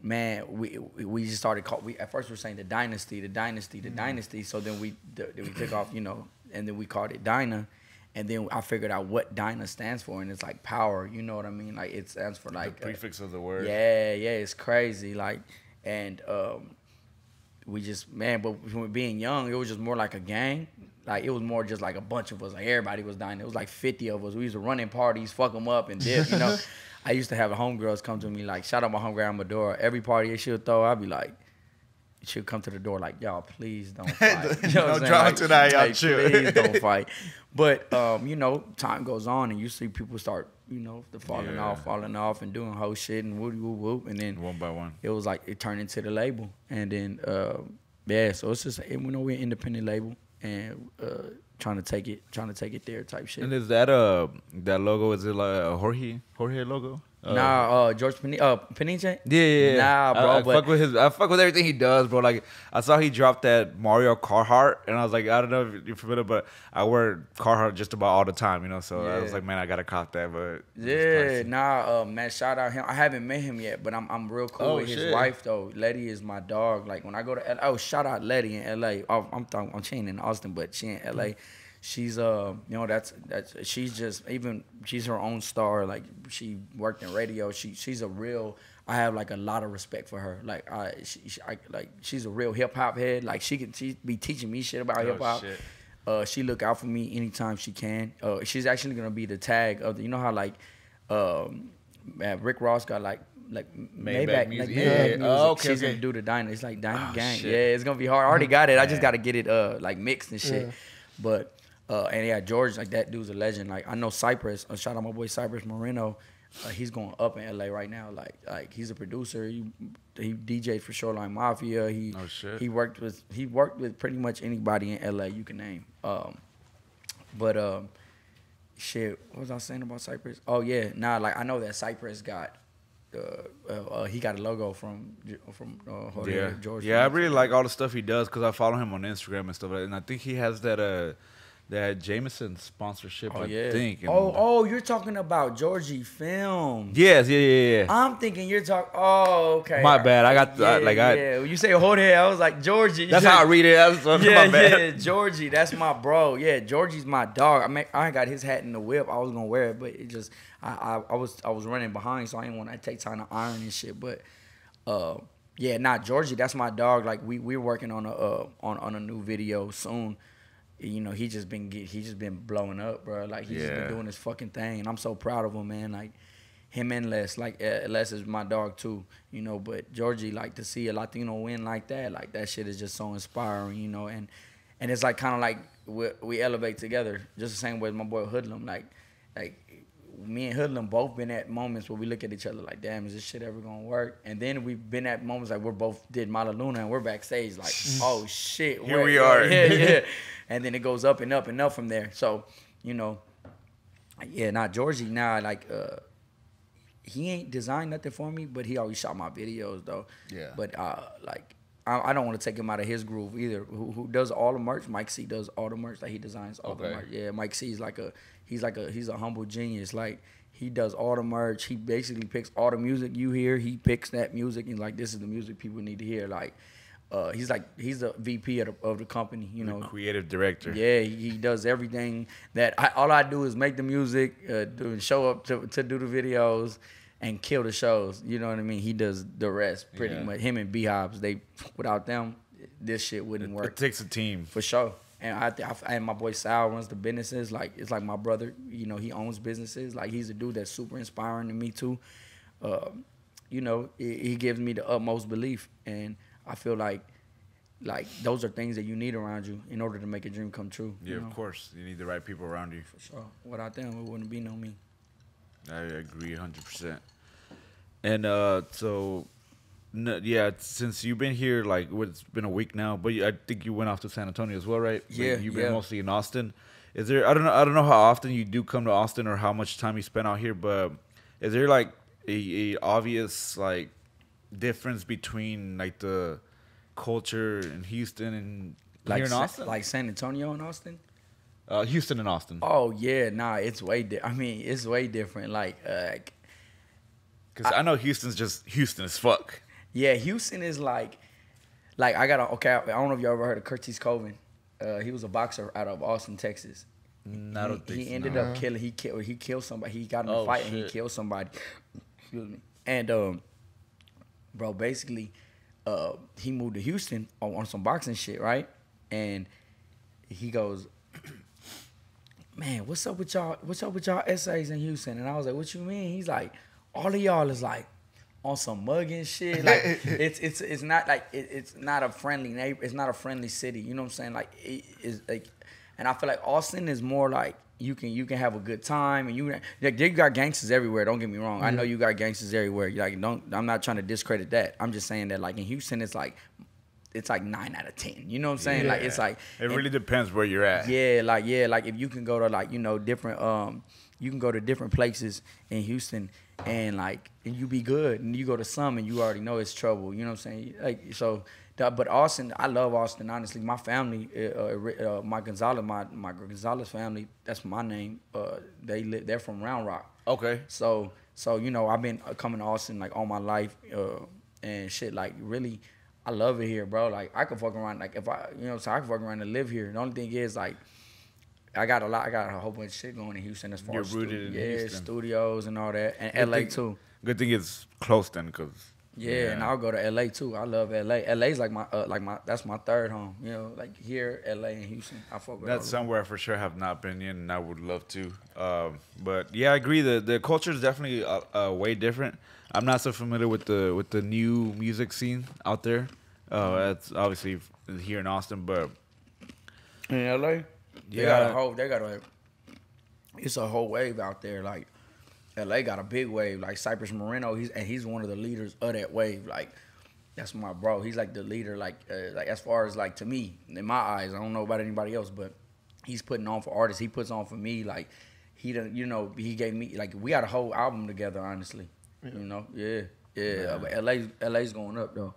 man, we we- just started call. We at first we were saying the dynasty, the dynasty, the dynasty. So then we then we took off, you know, and then we called it Dyna. And then I figured out what Dyna stands for, and it's like power. You know what I mean? Like it stands for like the prefix of the word. Yeah, yeah, it's crazy. Like, and um, we just man, but when being young, it was just more like a gang. Like it was more just like a bunch of us. Like everybody was dying. It was like fifty of us. We used to run in parties, fuck them up, and dip. You know, <laughs> I used to have homegirls come to me like, shout out my homegirl Amadora. Every party they should throw, I'd be like. She'll come to the door like, y'all, please don't <laughs> fight. You know what I'm Don't saying? drama Like- tonight, y'all like, chill. Please <laughs> don't fight. But um, you know, time goes on and you see people start, you know, the falling Yeah. off, falling off, and doing whole shit and whoop whoop whoop, and then One by one. it was like it turned into the label, and then uh, yeah, so it's just you know we're an independent label and uh, trying to take it, trying to take it there type shit. And is that uh that logo? Is it like a Jorge Jorge logo? Uh, nah, uh, George Peni- uh, Peniche? Yeah, yeah, yeah. Nah, bro, I, I fuck with his. I fuck with everything he does, bro. Like I saw he dropped that Mario Carhartt, and I was like, I don't know if you're familiar, but I wear Carhartt just about all the time, you know. So I was like, man, I gotta cop that, but Yeah, nah, uh, man, shout out him. I haven't met him yet, but I'm I'm real cool Oh, with his wife though. Letty is my dog. Like when I go to L- oh, shout out Letty in L.A. Oh, I'm th- I'm chained in Austin, but she in L.A. She's uh, you know, that's that's she's just even she's her own star. Like she worked in radio. She she's a real. I have like a lot of respect for her. Like I, she, she I, like she's a real hip hop head. Like she can she be teaching me shit about Oh, hip hop. shit. Uh, she look out for me anytime she can. Uh, she's actually gonna be the tag of the. You know how like, um, man, Rick Ross got like like Maybach Maybach, music. like Yeah, music. Oh, okay, she's okay. gonna do the Dyna. It's like Dyna Oh, gang. shit. Yeah, it's gonna be hard. I already got it. I just gotta get it uh like mixed and shit. Yeah. But uh, and yeah, George like that dude's a legend. Like I know Cypress. Uh, shout out my boy Cypress Moreno. Uh, he's going up in LA right now. Like like he's a producer. He he DJed for Shoreline Mafia. He Oh, shit. he worked with he worked with pretty much anybody in LA you can name. Um, but um, shit, what was I saying about Cypress? Oh yeah, nah, like I know that Cypress got. Uh, uh, uh, he got a logo from from uh, yeah, George. yeah. I really like all the stuff he does because I follow him on Instagram and stuff, like that. and I think he has that that Jameson sponsorship. Oh I yeah. think. and- Oh oh, you're talking about Georgie Film. Yes, yeah, yeah, yeah. I'm thinking you're talking. Oh okay. My bad, I got the- I- like, I- yeah. When you say Jorge, I was like Georgie. That's how I read it. That's that's yeah, my bad. yeah, Georgie, that's my bro. Yeah, Georgie's my dog. I mean, I got his hat in the whip. I was gonna wear it, but it just, I, I, I was, I was running behind, so I didn't want to take time to iron and shit. But, uh, yeah, not Georgie. That's my dog. Like we, we're working on a, uh, on, on a new video soon. You know, he just been get, he just been blowing up, bro. Like he's just been doing his fucking thing, and I'm so proud of him, man. Like him and Les, like uh, Les is my dog too, you know. But Georgie, like to see a Latino win like that, like that shit is just so inspiring, you know. And and it's like kind of like we, we elevate together, just the same way as my boy Hoodlum. Like like me and Hoodlum both been at moments where we look at each other like, damn, is this shit ever gonna work? And then we've been at moments like we're both did Mala Luna and we're backstage like, <laughs> oh shit, Here we are. <laughs> yeah, yeah. <laughs> And then it goes up and up and up from there. So you know, yeah, now Georgie now like uh he ain't designed nothing for me, but he always shot my videos though. Yeah. But uh like I, I don't want to take him out of his groove either. Who, who does all the merch? Mike C does all the merch. Like he designs all the Okay. merch. Yeah, Mike C is like a he's like a he's a humble genius. Like he does all the merch. He basically picks all the music you hear. He picks that music and like this is the music people need to hear. Like uh, he's like he's the VP of the, of the company. You know, creative director. yeah, he, he does everything that I, all I do is make the music, uh, do show up to, to do the videos, and kill the shows. You know what I mean? He does the rest pretty Yeah. much. Him and Beehives, they without them, this shit wouldn't It work It takes a team. for sure. And I, I and my boy Sal runs the businesses. Like it's like my brother. You know, he owns businesses. Like he's a dude that's super inspiring to me too. Uh, you know, he, he gives me the utmost belief, and I feel like like those are things that you need around you in order to make a dream come true. Yeah, you know? of course. You need the right people around you. For sure. Without them, it wouldn't be no me. I agree 100%. And uh, so, n- yeah, since you've been here, like, it's been a week now, but I think you went off to San Antonio as well, right? Yeah, You've been yeah. mostly in Austin. Is there, I don't know, I don't know how often you do come to Austin or how much time you spend out here, but is there like a, a obvious, like, difference between, like, the culture in Houston and Like here in Austin? like San Antonio and Austin. uh, Houston and Austin. Oh yeah, nah, it's way. Di- I mean, it's way different. Like, uh, Because I know Houston's just Houston as fuck. Yeah, Houston is like, like I got a okay. I don't know if y'all ever heard of Curtis Coven. Uh, he was a boxer out of Austin, Texas. Don't he, think he ended no. up killing. He killed. He killed somebody. He got in a Oh, fight and he killed somebody. Excuse me. And um, bro, basically, uh, he moved to Houston on, on some boxing shit, right? And he goes, man, what's up with y'all? What's up with y'all essays in Houston? And I was like, what you mean? He's like, all of y'all is like on some mugging shit. Like <laughs> it's it's it's not like it, it's not a friendly neighbor. It's not a friendly city. You know what I'm saying? Like it is like, and I feel like Austin is more like. You can you can have a good time and you like you got gangsters everywhere. Don't get me wrong. I know you got gangsters everywhere. Like don't I'm not trying to discredit that. I'm just saying that like in Houston it's like it's like nine out of ten. You know what I'm saying? Like it's like it and- really depends where you're at. yeah, like yeah, like if you can go to like you know different um you can go to different places in Houston and like and you be good and you go to some and you already know it's trouble. You know what I'm saying? Like so. But Austin, I love Austin. Honestly, my family, uh, uh, uh, my Gonzalez, my my Gonzalez family, that's my name. Uh, they live, they're from Round Rock. Okay. So so you know I've been uh, coming to Austin like all my life uh, and shit like really I love it here, bro. Like I could fuck around like if I you know so I could fuck around and live here. The only thing is like I got a lot I got a whole bunch of shit going in Houston as far You're as rooted in yeah Houston. studios and all that and Good LA thing- too. Good thing it's close then, cause Yeah, and I'll go to LA too. I love LA. LA's like my uh, like my that's my third home. You know, like here, LA and Houston. I fuck with That's somewhere I for sure have not been in, and I would love to. Um, but yeah, I agree. The the culture is definitely uh, uh, way different. I'm not so familiar with the with the new music scene out there. Uh, that's obviously here in Austin, but In LA, they Yeah. got a whole. They got a. It's a whole wave out there. Like, LA got a big wave. Like Cypress Moreno, he's and he's one of the leaders of that wave. Like, that's my bro. He's like the leader. Like, uh, like as far as like to me, in my eyes, I don't know about anybody else, but he's putting on for artists. He puts on for me. Like, he done. You know, he gave me like we got a whole album together. Honestly, you know, yeah, yeah. But LA, LA's going up though.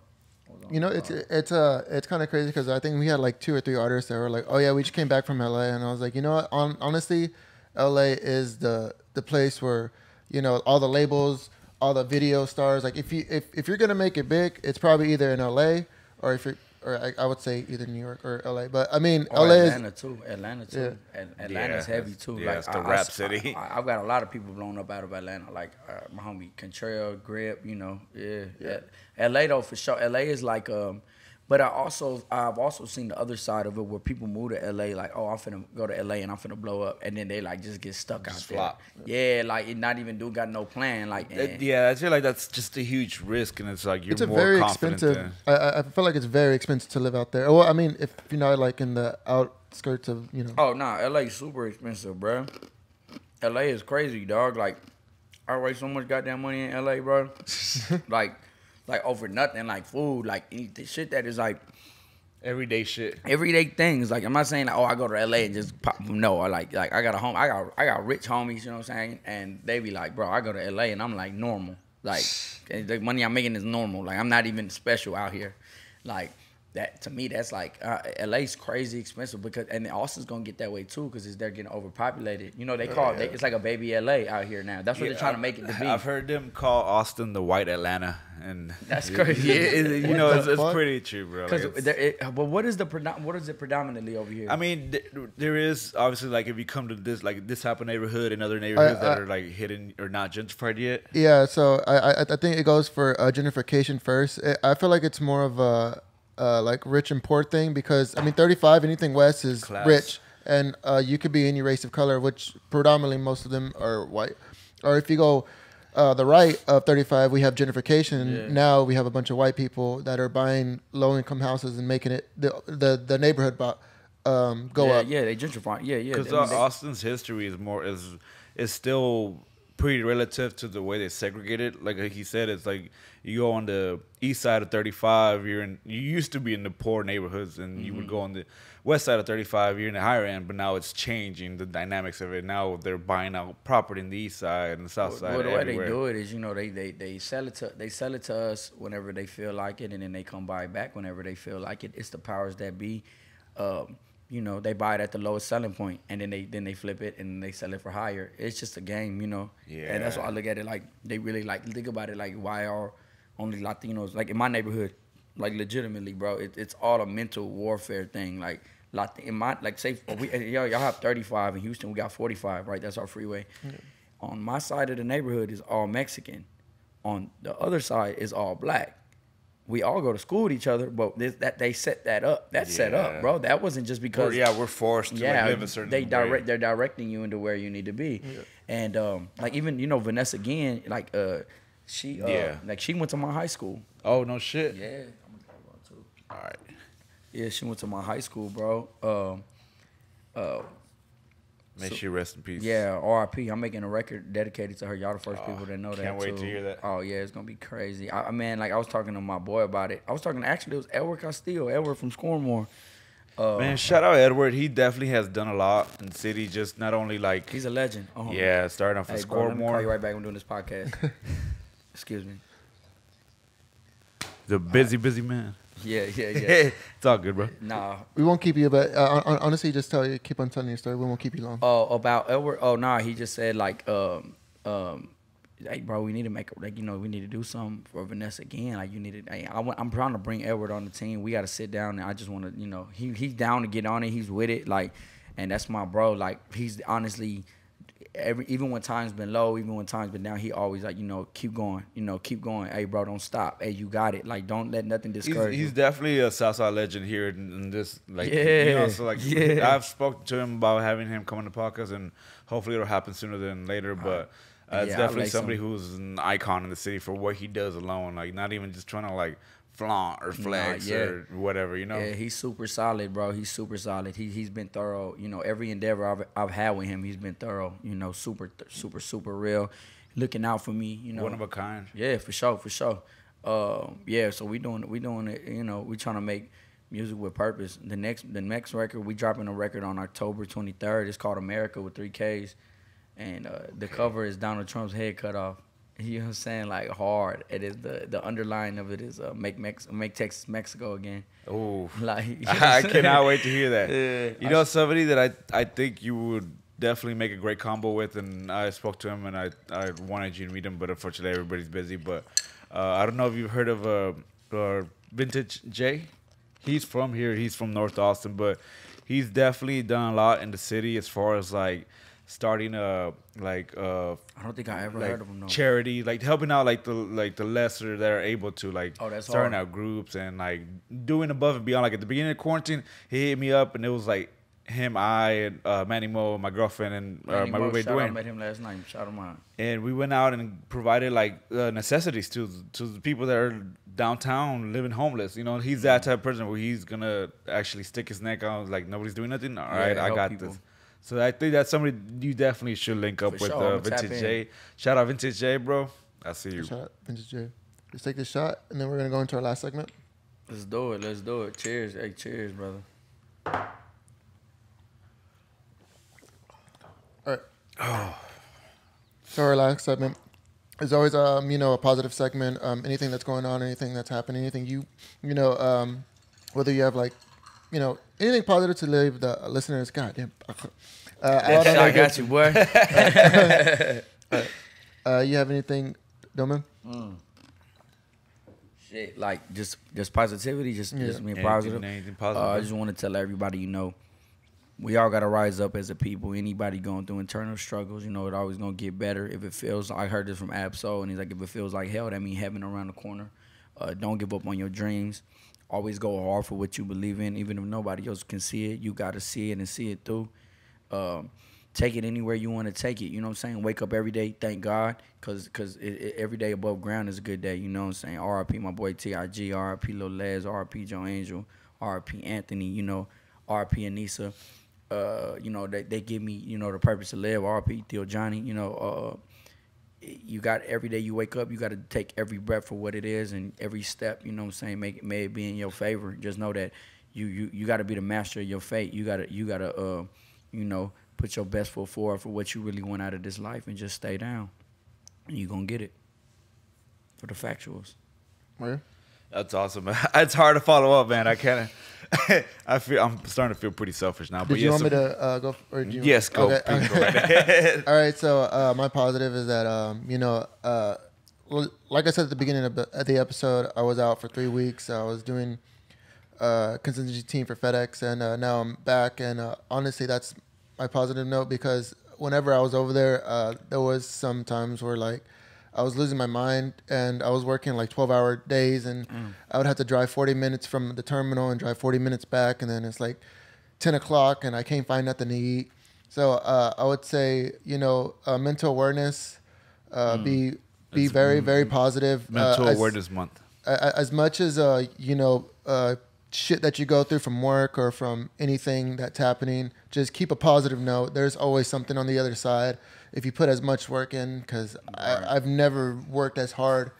You know, it's it's uh it's kind of crazy because I think we had like two or three artists that were like, "Oh yeah, we just came back from LA," and I was like, you know what? On, honestly, LA is the the place where you know all the labels, all the video stars. Like if you if, if you're gonna make it big, it's probably either in LA or if you're or I, I would say either New York or LA. But I mean, Or LA Atlanta is too. Atlanta too. At- Atlanta's Yeah, heavy too. yeah, like it's the I- I rap s- city. I, have got a lot of people blown up out of Atlanta. Like uh, my homie Contrail, Grip. You know, yeah, yeah. LA though for sure. LA is like um. But I also I've also seen the other side of it where people move to LA like oh I'm finna go to LA and I'm finna blow up and then they like just get stuck out Just there. Yeah, like it not even do got no plan like it, yeah, I feel like that's just a huge risk, and it's like you're it's a more very confident. expensive. I, I- I feel like it's very expensive to live out there. Well, I mean, if you're not like in the outskirts of you know. Oh nah, LA super expensive, bro. LA is crazy, dog. Like I waste so much goddamn money in LA, bro. <laughs> like, like over nothing, like food, like eat the shit that is like Everyday shit. everyday things. Like I'm not saying like, oh I go to LA and just pop. No, I like like I got a home. I got I got rich homies. You know what I'm saying? And they be like, bro, I go to LA and I'm like normal. Like the money I'm making is normal. Like I'm not even special out here. Like that to me, that's like uh, LA's crazy expensive because and Austin's gonna get that way too because they're getting overpopulated. You know they call it they, it's like a baby LA out here now. That's what they're trying to make it to be. I've heard them call Austin the white Atlanta, and <laughs> That's crazy. Yeah, it- you know, it's, it's pretty true, bro. Because it's- but what is the predom- what is it predominantly over here? I mean, th- there is obviously like if you come to this like this type of neighborhood and other neighborhoods that I- are like hidden or not gentrified yet. Yeah, so I I, I think it goes for uh, gentrification first. It, I feel like it's more of a uh, like rich and poor thing because I mean, 35 anything west is Class. rich, and uh, you could be any race of color, which predominantly most of them are white. Or if you go uh, the right of 35, we have gentrification. Yeah. Now we have a bunch of white people that are buying low income houses and making it the the, the neighborhood bo- um, go yeah, up. Yeah, they gentrify. Yeah, yeah. Because I Austin's history is more is is still pretty relative to the way they segregated. Like he said, it's like you go on the east side of 35, you're in. You used to be in the poor neighborhoods, and you Mm-hmm. would go on the west side of 35, you're in the higher end. But now it's changing the dynamics of it. Now they're buying out property in the east side and the south side. well, the way everywhere. they do it is, you know, they, they they sell it to they sell it to us whenever they feel like it, and then they come buy it back whenever they feel like it. It's the powers that be. Um, you know, they buy it at the lowest selling point, and then they then they flip it and they sell it for higher. It's just a game, you know. Yeah. And that's why I look at it like they really like think about it like why are only Latinos like in my neighborhood, like legitimately, bro. It, it's all a mental warfare thing. Like Lot in my like say we y'all, y'all have 35 in Houston, we got 45, right? That's our freeway. On my side of the neighborhood is all Mexican. On the other side is all black. We all go to school with each other, but this, that they set that up. That's set up, bro. That wasn't just We're- because yeah, we're forced to yeah, like, live a certain they way. direct they're directing you into where you need to be. And um, like even you know Vanessa Guillen, like uh, she uh, Yeah. like she went to my high school. Oh no shit. Yeah, All right. yeah, she went to my high school, bro. Um, uh, May she rest in peace. yeah, RIP. I'm making a record dedicated to her. Y'all the first Oh, people that know that. can't wait to too. hear that. Oh yeah, it's gonna be crazy. I, I man, like I was talking to my boy about it. I was talking actually it was Edward Castillo, Edward from Scoremore. Uh, Man, shout out Edward. He definitely has done a lot in the city. Just not only like he's a legend. Oh, yeah, starting off Hey, with let me call you right back. I'm doing this podcast. <laughs> Excuse me. the busy, busy man. Yeah, yeah, yeah. <laughs> it's all good, bro. nah, We won't keep you, but uh, hon- honestly, just tell you, keep on telling your story. We won't keep you long. Oh, about Edward. Oh, nah. He just said like, um, um, hey, bro, we need to make like you know we need to do something for Vanessa Guillen. Like you need to. Hey, I, want- I'm trying to bring Edward on the team. We got to sit down and I just want to you know he he's down to get on it. He's with it. Like, and that's my bro. Like he's honestly. Every even when times been low, even when times been down, he always like you know keep going, you know keep going. Hey bro, don't stop. Hey, you got it. Like don't let nothing He's, discourage he's you. definitely a Southside legend here in, in this. Like, you Yeah, know, so like, yeah. I've spoken to him about having him come on the podcast, and hopefully it'll happen sooner than later. But uh, it's Yeah, definitely like somebody some- who's an icon in the city for what he does alone. Like, not even just trying to like flaunt or flex yeah. or whatever, you know. Yeah, he's super solid, bro. He's super solid. He he's been thorough. You know, every endeavor I've I've had with him, he's been thorough. You know, super super super real, looking out for me. You know, One of a kind. yeah, for sure, for sure. Uh, yeah, so we doing we doing it. You know, we trying to make music with purpose. The next the next record we dropping a record on October twenty third. It's called America with three Ks, and uh, the cover is Donald Trump's head cut off. You know what I'm saying? Like hard. It is the the underline of it is uh, make Mex make Texas Mexico again. Oh, <laughs> Like you <laughs> know I cannot wait to hear that. Yeah. You know, somebody that I I think you would definitely make a great combo with, and I spoke to him, and I I wanted you to meet him, but unfortunately everybody's busy. But uh, I don't know if you've heard of uh, uh, Vintage J. He's from here. He's from North Austin, but he's definitely done a lot in the city as far as like starting a like uh I don't think I ever like heard of him. No. charity, like helping out like the like the lesser that are able to like Oh, that's starting hard. out groups and like doing above and beyond. Like at the beginning of quarantine, he hit me up and it was like him, I, and uh, Manny Mo, my girlfriend, and uh, my Mo, roommate Dwayne. met him last night. Shout him out. And we went out and provided like uh, necessities to to the people that are downtown living homeless. You know, he's that type of person where he's gonna actually stick his neck out. Like nobody's doing nothing. All right, I got people. this. So I think that's somebody you definitely should link up For with. sure, Uh, Vintage. J. Shout out Vintage J, bro. I see you. Shout out, Vintage J. Let's take this shot, and then we're gonna go into our last segment. Let's do it. Let's do it. Cheers. Hey, cheers, brother. All right. Oh. So our last segment is always, um, you know, a positive segment. Um, anything that's going on, anything that's happening, anything you, you know, um, whether you have like, you know, anything positive to leave the listeners. Goddamn. Uh, out on I a got good- you, boy. <laughs> Uh, you have anything, Doeman? Shit, like just just positivity, just just being positive. anything Uh, positive, I just want to tell everybody, you know, we all gotta rise up as a people. Anybody going through internal struggles, you know, it always gonna get better. If it feels, I heard this from Ab-Soul, and he's like, if it feels like hell, that means heaven around the corner. Uh, don't give up on your dreams. Always go hard for what you believe in, even if nobody else can see it. You gotta see it and see it through. Um, take it anywhere you want to take it. You know what I'm saying? Wake up every day, thank God, cause cause it, it- every day above ground is a good day. You know what I'm saying? R.I.P. my boy T.I.G. R.I.P. Lil Les, R.I.P. Joe Angel, R.I.P. Anthony. You know, R.I.P. Anissa. Uh, you know they they give me you know the purpose to live. R.I.P. Theo Johnny. You know. Uh, you got every day you wake up, you got to take every breath for what it is and every step, you know what I'm saying, make it may it be in your favor. Just know that you you, you got to be the master of your fate. You got to you got to uh you know, put your best foot forward for what you really want out of this life and just stay down. And you're going to get it. For the factuals. Where? That's awesome. <laughs> it's hard to follow up, man. I kind of, <laughs> I feel I'm starting to feel pretty selfish now. Did but you yes, want me to uh, go? Or do you, yes, go. Okay, Please okay. go right ahead. All right, so uh, my positive is that um, you know, uh, like I said at the beginning of the, of the episode, I was out for three weeks. I was doing uh, contingency team for FedEx, and uh, now I'm back. And uh, honestly, that's my positive note because whenever I was over there, uh, there was some times where like I was losing my mind, and I was working like 12 hour days, and I would have to drive 40 minutes from the terminal and drive 40 minutes back, and then it's like 10 o'clock, and I can't find nothing to eat. So uh, I would say, you know, uh, mental awareness, uh, be be It's very very positive. Mental uh, as- awareness month. as much as uh, you know uh, shit that you go through from work or from anything that's happening just keep a positive note there's always something on the other side if you put as much work in because i've never worked as hard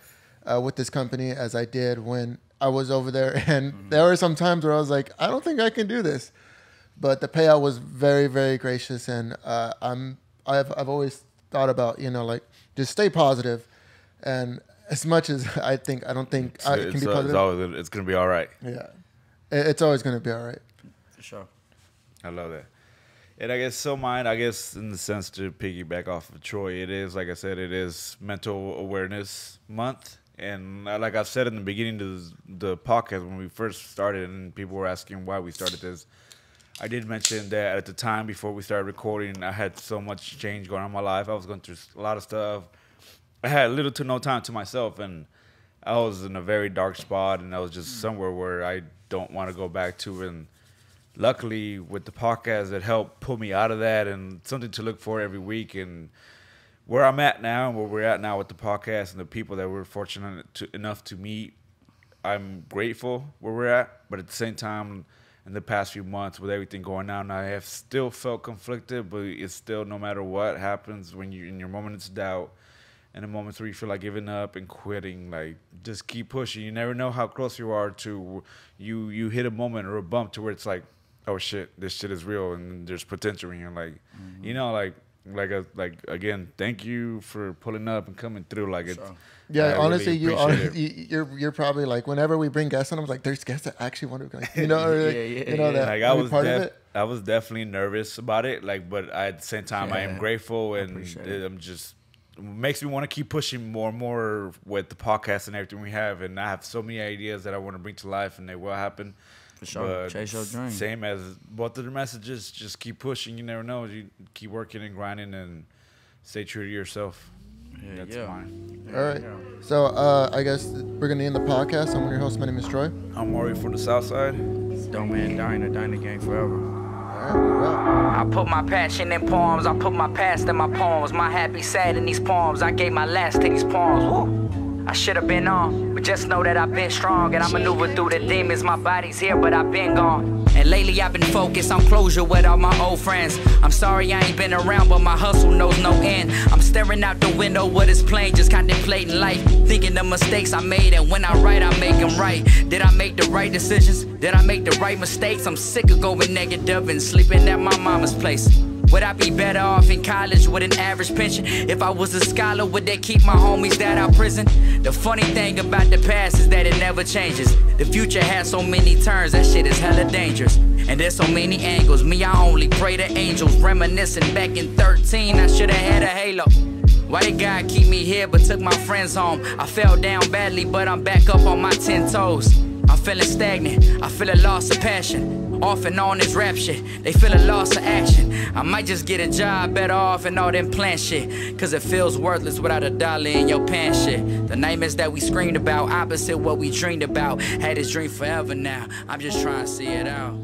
uh, with this company as i did when i was over there. <laughs> And there were some times where i was like i don't think i can do this. But the payout was very very gracious. And uh, i'm I've, I've always thought about you know like just stay positive. And as much as <laughs> i think i don't think It's, i can it's, be uh, positive it's always it's gonna be all right. yeah. It- it's always going to be all right. For sure. I love that. And I guess so mine, I guess in the sense to piggyback off of Troy, it is like I said, it is mental awareness month. And like I've said in the beginning of the podcast when we first started and people were asking why we started this, I did mention that at the time before we started recording, I had so much change going on in my life. I was going through a lot of stuff. I had little to no time to myself, and I was in a very dark spot, and I was just mm. somewhere where I don't want to go back to. And luckily, with the podcast, it helped pull me out of that, and something to look for every week. And where I'm at now, and where we're at now with the podcast, and the people that we're fortunate to, enough to meet, I'm grateful where we're at, but at the same time, in the past few months with everything going on, I have still felt conflicted. But it's still, no matter what happens, when you're in your moments of doubt, and the moments where you feel like giving up and quitting, like just keep pushing. You never know how close you are to you. You hit a moment or a bump to where it's like, oh shit, this shit is real, and there's potential. And you're like, you know, like. Like a, like again, thank you for pulling up and coming through. Like it's Sure. yeah Uh, I really honestly you are, it. you you're you're probably like whenever we bring guests on i'm like there's guests that actually want to like, you know <laughs> or, like, Yeah, yeah, you know yeah. that like I was part of it I was definitely nervous about it. Like, but at the same time, I am grateful and it. I'm just it makes me want to keep pushing more and more with the podcast and everything we have. And I have so many ideas that I want to bring to life, and they will happen. For sure. Chase your dream. Same as both of the messages. Just keep pushing. You never know. You keep working and grinding and stay true to yourself. Yeah, That's yeah. mine. all right so uh i guess we're gonna end the podcast i'm your host my name is troy I'm Maury from the South Side. Don't man, Dyna, Dyna Gang forever. all right we're. I put my passion in poems, I put my past in my poems, my happy sad in these poems. I gave my last to these poems. Woo! I should have been on, but just know that I've been strong and I maneuver through the demons. My body's here, but I've been gone. And lately I've been focused on closure with all my old friends. I'm sorry I ain't been around, but my hustle knows no end. I'm staring out the window with this plane, just contemplating life, thinking the mistakes I made. And when I write, I make them right. Did I make the right decisions? Did I make the right mistakes? I'm sick of going negative and sleeping at my mama's place. Would I be better off in college with an average pension? If I was a scholar, would they keep my homies that out prison? The funny thing about the past is that it never changes. The future has so many turns, that shit is hella dangerous. And there's so many angles. Me, I only pray to angels. Reminiscing back in 13, I should've had a halo. Why did God keep me here but took my friends home? I fell down badly, but I'm back up on my 10 toes. I'm feeling stagnant, I feel a loss of passion. Off and on this rap shit, they feel a loss of action. I might just get a job better off and all them plan shit. Cause it feels worthless without a dollar in your pants shit. The nightmares that we screamed about, opposite what we dreamed about. Had this dream forever now, I'm just trying to see it out.